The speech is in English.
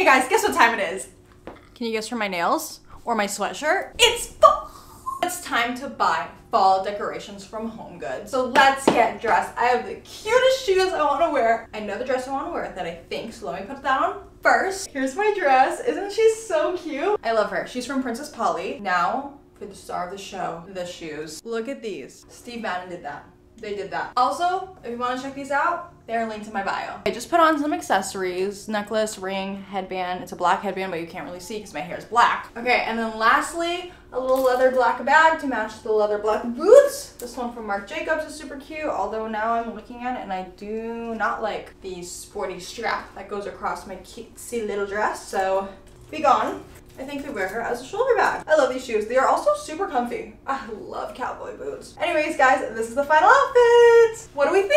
Hey guys, guess what time it is? Can you guess from my nails or my sweatshirt? It's fall! It's time to buy fall decorations from Home Goods. So let's get dressed. I have the cutest shoes I want to wear. I know the dress I want to wear that I think, so let me put that on first. Here's my dress. Isn't she so cute? I love her. She's from Princess Polly. Now, for the star of the show, the shoes. Look at these. Steve Madden did that. They did that. Also, if you want to check these out, they're linked in my bio. I just put on some accessories, necklace, ring, headband. It's a black headband, but you can't really see because my hair is black. Okay, and then lastly, a little leather black bag to match the leather black boots. This one from Marc Jacobs is super cute, although now I'm looking at it and I do not like the sporty strap that goes across my cutesy little dress, so be gone. I think they wear her as a shoulder bag. I love these shoes. They are also super comfy. I love cowboy boots. Anyways, guys, this is the final outfit. What do we!